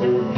Thank you.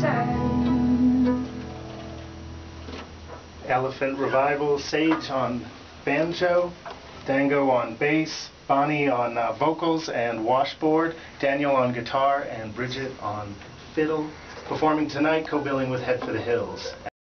Sand. Elephant Revival, Sage on banjo, Dango on bass, Bonnie on uh, vocals and washboard, Daniel on guitar, and Bridget on fiddle. Performing tonight, co-billing with Head for the Hills.